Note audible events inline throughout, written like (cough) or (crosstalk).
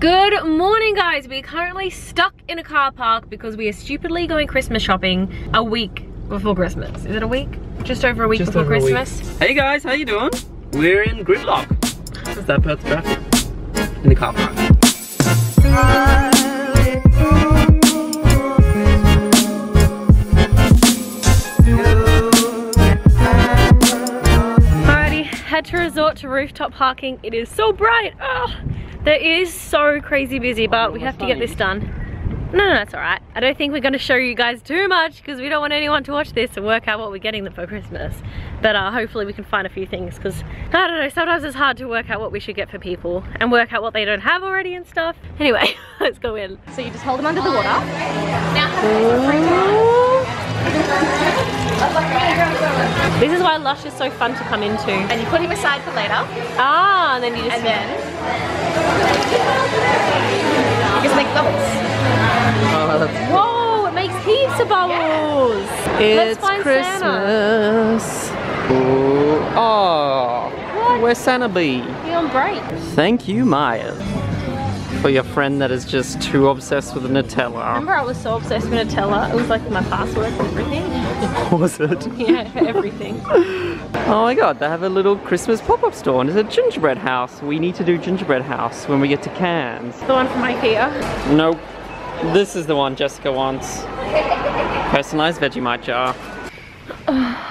Good morning guys, we're currently stuck in a car park because we are stupidly going Christmas shopping a week before Christmas. Is it a week? Just over a week Just before over a week. Christmas. Hey guys, how you doing? We're in Gridlock. Is that Perth traffic? In the car park. Alrighty, had to resort to rooftop parking. It is so bright. Oh, there is so crazy busy, but we have to get this done. No, no, that's alright. I don't think we're going to show you guys too much because we don't want anyone to watch this and work out what we're getting them for Christmas. But uh, hopefully we can find a few things because, I don't know, sometimes it's hard to work out what we should get for people and work out what they don't have already and stuff. Anyway, (laughs) let's go in. So you just hold them under the water. This is why Lush is so fun to come into. And you put him aside for later. Ah, and then you just... And then you just make bubbles. Oh, Whoa, it makes heaps of bubbles. Let's find Christmas. Ooh. Oh, where's Santa be? Be on break. Thank you, Maya, for your friend that is just too obsessed with Nutella. Remember I was so obsessed with Nutella. It was like my password for everything. (laughs) Was it? (laughs) Yeah, for everything. (laughs) Oh my god, they have a little Christmas pop-up store and it's a gingerbread house. We need to do gingerbread house when we get to Cairns. The one from Ikea. Nope. This is the one Jessica wants. Personalized Vegemite jar. (sighs)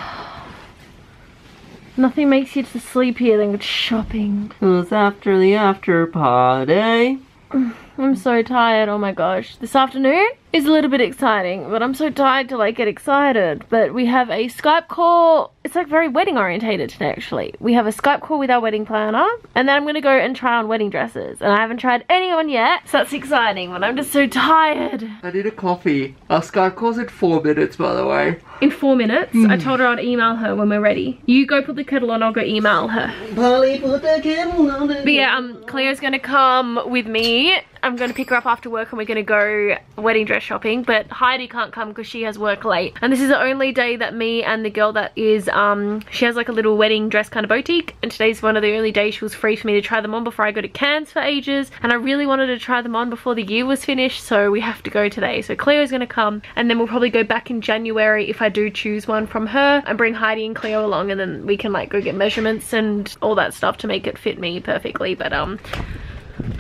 Nothing makes you to sleepier than shopping. Who's after the after party? (sighs) I'm so tired, oh my gosh. This afternoon is a little bit exciting, but I'm so tired to like get excited. But we have a Skype call. It's like very wedding orientated today actually. We have a Skype call with our wedding planner and then I'm gonna go and try on wedding dresses. And I haven't tried any on yet, so that's exciting, but I'm just so tired. I need a coffee. Our Skype calls in four minutes, by the way. In four minutes, I told her I'd email her when we're ready. You go put the kettle on, I'll go email her. Polly, put the kettle on But yeah, um, Claire's gonna come with me. I'm gonna pick her up after work and we're gonna go wedding dress shopping. But Heidi can't come because she has work late. And this is the only day that me and the girl that is, um, she has like a little wedding dress kind of boutique. And today's one of the only days she was free for me to try them on before I go to Cairns for ages. And I really wanted to try them on before the year was finished. So we have to go today. So Cleo's gonna come and then we'll probably go back in January if I do choose one from her and bring Heidi and Cleo along and then we can like go get measurements and all that stuff to make it fit me perfectly. But um,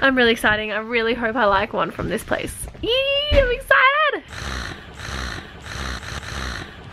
I'm really excited. I really hope I like one from this place. Yee, I'm excited.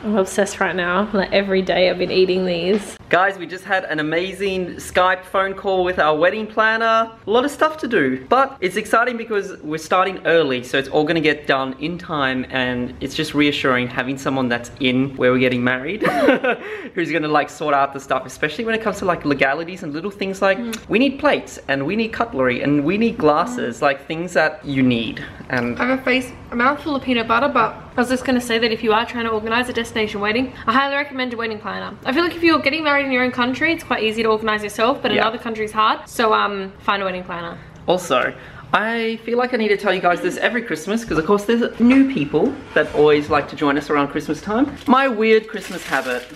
I'm obsessed right now. Like every day I've been eating these. Guys, we just had an amazing Skype phone call with our wedding planner. A lot of stuff to do, but it's exciting because we're starting early, so it's all gonna get done in time, and it's just reassuring having someone that's in where we're getting married, (laughs) who's gonna like sort out the stuff, especially when it comes to like legalities and little things like mm. we need plates, and we need cutlery, and we need glasses, mm. like things that you need. And I have a face, a mouthful of peanut butter, but I was just gonna say that if you are trying to organize a destination wedding, I highly recommend a wedding planner. I feel like if you're getting married in your own country, it's quite easy to organize yourself, but in other countries hard. So um, find a wedding planner. Also, I feel like I need to tell you guys this every Christmas because, of course, there's new people that always like to join us around Christmas time. My weird Christmas habit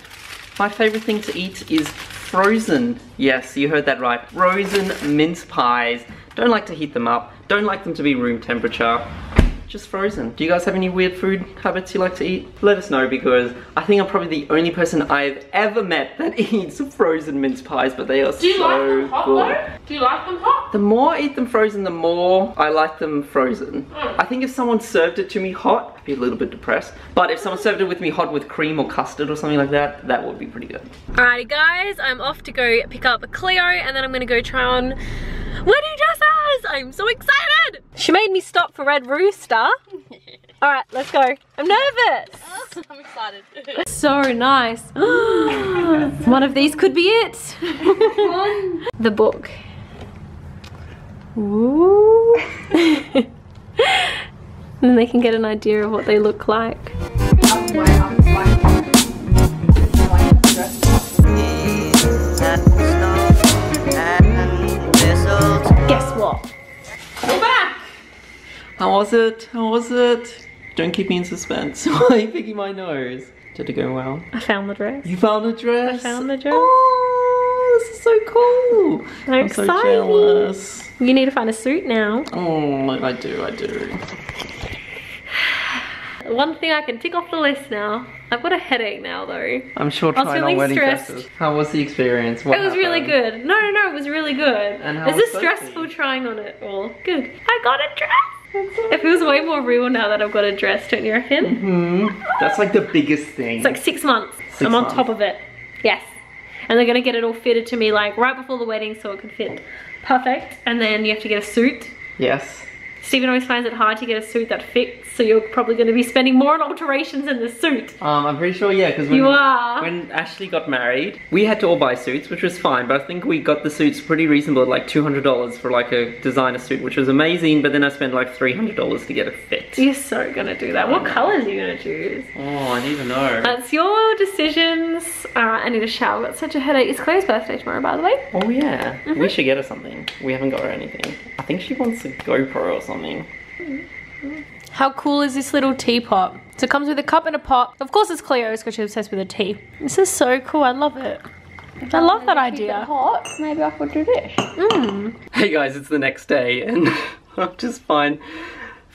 my favorite thing to eat is frozen. Yes, you heard that right. Frozen mince pies. Don't like to heat them up, don't like them to be room temperature. Just frozen. Do you guys have any weird food habits you like to eat? Let us know because I think I'm probably the only person I've ever met that (laughs) eats frozen mince pies, but they are so. Do you so like them hot good. though? Do you like them hot? The more I eat them frozen, the more I like them frozen. Mm. I think if someone served it to me hot, I'd be a little bit depressed. But if someone served it with me hot with cream or custard or something like that, that would be pretty good. Alrighty guys, I'm off to go pick up Cleo and then I'm gonna go try on wedding dresses! I'm so excited! She made me stop for Red Rooster. (laughs) Alright, let's go. I'm nervous. (laughs) I'm excited. So nice. (gasps) One of these could be it. (laughs) the book. Ooh. and then they can get an idea of what they look like. Guess what? We're back! How was it? How was it? Don't keep me in suspense. (laughs) Why are you picking my nose? Did it go well? I found the dress. You found the dress? I found the dress. Oh, this is so cool. So I'm so jealous. You need to find a suit now. Oh, I do, I do. One thing I can tick off the list now. I've got a headache now though. I'm sure trying on wedding stressed. dresses. How was the experience? What it was really good. No, no, no, it was really good. And how Is was this stressful trying on it all? Good. I got a dress. It feels way more real now that I've got a dress, don't you reckon? Hmm. That's like the biggest thing. It's like six months. Six I'm on top of it. Yes. And they're gonna get it all fitted to me like right before the wedding so it can fit perfect. And then you have to get a suit. yes. Stephen always finds it hard to get a suit that fits, so you're probably gonna be spending more on alterations in the suit. Um, I'm pretty sure, yeah, because when, You are. when Ashley got married, we had to all buy suits, which was fine, but I think we got the suits pretty reasonable at like $200 for like a designer suit, which was amazing, but then I spent like $300 to get a fit. You're so gonna do that. What colors are you gonna choose? Oh, I need to know. That's your decisions. Alright, I need a shower. I've got such a headache. It's Claire's birthday tomorrow, by the way. Oh yeah, Mm-hmm. we should get her something. We haven't got her anything. I think she wants a GoPro or something. How cool is this little teapot? So it comes with a cup and a pot. Of course it's Cleo's because she's obsessed with a tea. This is so cool. I love it. I love that idea. Hot. Maybe I could do this. Mm. Hey guys, it's the next day and (laughs) I'm just fine,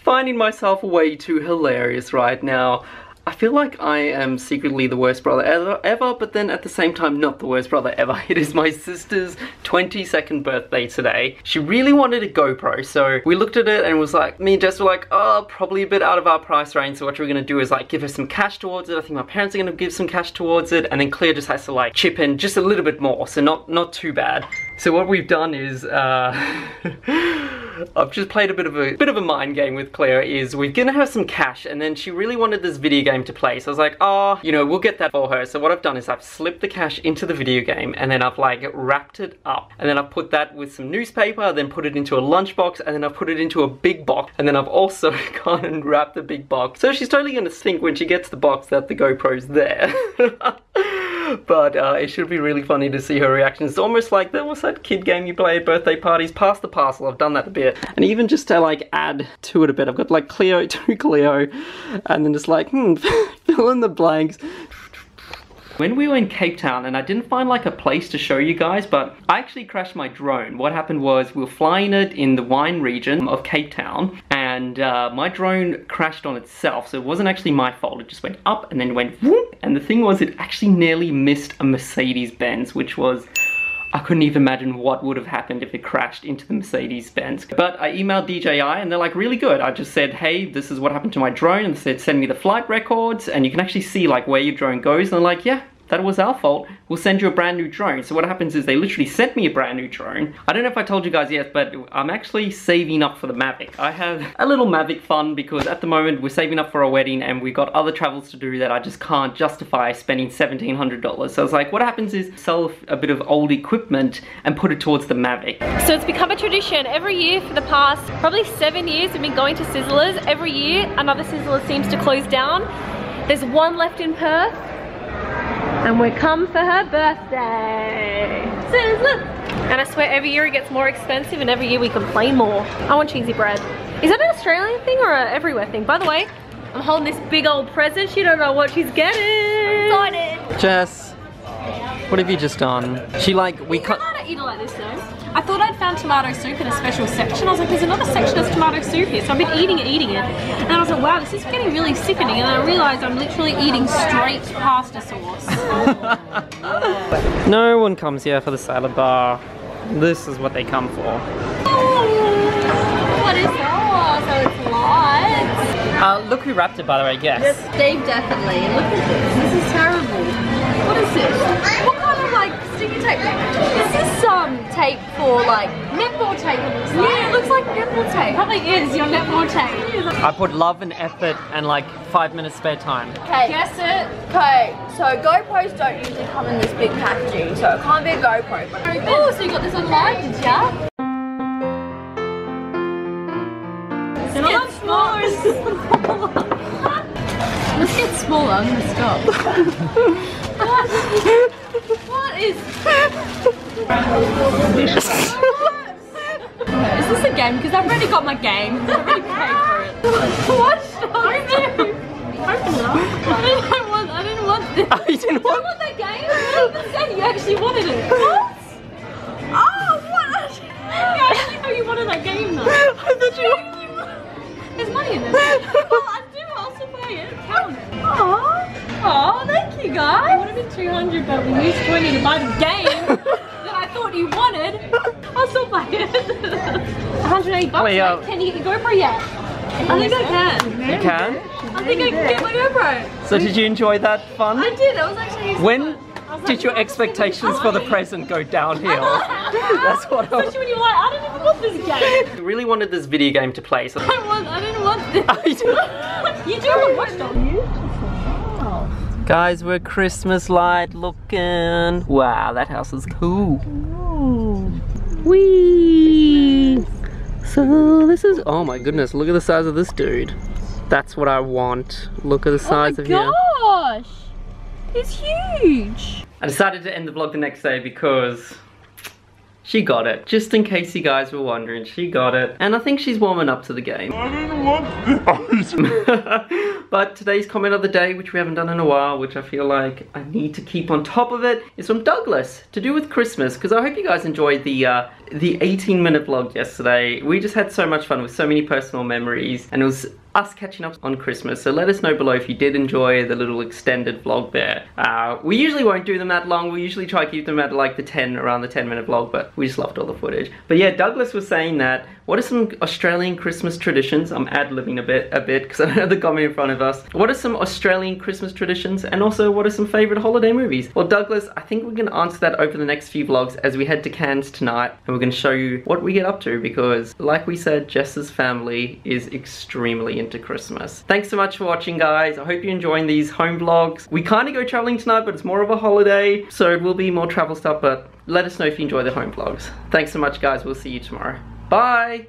finding myself way too hilarious right now. I feel like I am secretly the worst brother ever, ever, but then at the same time not the worst brother ever. (laughs) It is my sister's 22nd birthday today. She really wanted a GoPro, so we looked at it and was like, me and Jess were like, oh, probably a bit out of our price range, so what we're gonna do is like give her some cash towards it. I think my parents are gonna give some cash towards it, and then Claire just has to like chip in just a little bit more, so not, not too bad. So what we've done is, uh, (laughs) I've just played a bit of a bit of a mind game with Claire. Is we're gonna have some cash, and then she really wanted this video game to play. So I was like, oh, you know, we'll get that for her. So what I've done is I've slipped the cash into the video game, and then I've like wrapped it up, and then I've put that with some newspaper, then put it into a lunchbox, and then I've put it into a big box, and then I've also (laughs) gone and wrapped the big box. So she's totally gonna think when she gets the box that the GoPro's there. (laughs) but uh, it should be really funny to see her reaction. It's almost like that was that kid game you play at birthday parties, pass the parcel. I've done that a bit, and even just to like add to it a bit, I've got like Cleo (laughs) to Cleo, and then just like hmm, (laughs) fill in the blanks. When we were in Cape Town, and I didn't find like a place to show you guys, but I actually crashed my drone. What happened was we were flying it in the wine region of Cape Town, and uh, my drone crashed on itself. So it wasn't actually my fault. It just went up and then went whoop. And the thing was, it actually nearly missed a Mercedes Benz, which was I couldn't even imagine what would have happened if it crashed into the Mercedes-Benz. But I emailed DJI and they're like really good. I just said, hey, this is what happened to my drone. And they said, send me the flight records and you can actually see like where your drone goes. And they're like, yeah, that was our fault. We'll send you a brand new drone. So what happens is they literally sent me a brand new drone. I don't know if I told you guys yet, but I'm actually saving up for the Mavic. I have a little Mavic fund because at the moment we're saving up for a wedding and we've got other travels to do that I just can't justify spending $1,700. So I was like, what happens is sell a bit of old equipment and put it towards the Mavic. So it's become a tradition every year for the past probably seven years we've been going to Sizzlers. Every year another Sizzler seems to close down. There's one left in Perth and we come for her birthday. Sizzler! And I swear every year it gets more expensive and every year we complain more. I want cheesy bread. Is that an Australian thing or an everywhere thing? By the way, I'm holding this big old present. She don't know what she's getting. Excited. Jess, what have you just done? She like, we cut... I don't eat it like this though. I thought I'd found tomato soup in a special section. I was like, there's another section that's tomato soup here. So I've been eating it, eating it. And I was like, wow, this is getting really sickening. And I realized I'm literally eating straight pasta sauce. (laughs) No one comes here for the salad bar. This is what they come for. What is that? So it's lights. Uh, look who wrapped it by the way, guess. Steve definitely. Look at this. Netball tape. Probably is your netball tape. I put love and effort and like five minutes spare time. Okay. Guess it. Okay. So GoPros don't usually come in this big packaging, so it can't be a GoPro. But Oh, so you got this online, did ya? It's not smaller. let's get smaller. I'm gonna stop. (laughs) what is... Is this a game? Because I've already got my game. I've already paid for it. (laughs) what should I do? I didn't want, I didn't want this. (laughs) You didn't want? Want that game. I didn't you actually wanted it. What? Oh, what? (laughs) I actually thought you wanted that game though. I thought you wanted There's money in it. well, I do. Also play it. Count it. Aww. Aww, thank you guys. It would have been 200 but we used 20 to buy the game that I thought you wanted. (laughs) I'll still buy it. 180 bucks. Wait, uh. Can you get GoPro yet? I think I can. You can? I think I can get my GoPro. So did you enjoy that fun? I did. That was actually. When was like, did your "Oh, expectations for the present go downhill? (laughs) That's what I Especially when you're like, I didn't even want this game. I (laughs) really wanted this video game to play. So I want. I didn't want this. You do have a watchdog. Guys, we're Christmas light looking. Wow, that house is cool. Wee. So this is. Oh my goodness! Look at the size of this dude. That's what I want. Look at the size of him. gosh, it's huge. I decided to end the vlog the next day because she got it. Just in case you guys were wondering, she got it. And I think she's warming up to the game. I didn't want this. (laughs) but today's comment of the day, which we haven't done in a while, which I feel like I need to keep on top of it, is from Douglas to do with Christmas. Because I hope you guys enjoyed the uh, the 18 minute vlog yesterday. We just had so much fun with so many personal memories, and it was us catching up on Christmas. So let us know below if you did enjoy the little extended vlog there. Uh, we usually won't do them that long. We usually try to keep them at like the 10, around the 10 minute vlog, but we just loved all the footage. But yeah, Douglas was saying that, what are some Australian Christmas traditions? I'm ad-libbing a bit, a bit, because I don't have the comment in front of us. What are some Australian Christmas traditions? And also, what are some favorite holiday movies? Well, Douglas, I think we're gonna answer that over the next few vlogs as we head to Cairns tonight, and we're gonna show you what we get up to, because like we said, Jess's family is extremely into Christmas. Thanks so much for watching, guys. I hope you're enjoying these home vlogs. We kind of go traveling tonight, but it's more of a holiday, so it will be more travel stuff, but let us know if you enjoy the home vlogs. Thanks so much, guys. We'll see you tomorrow. Bye!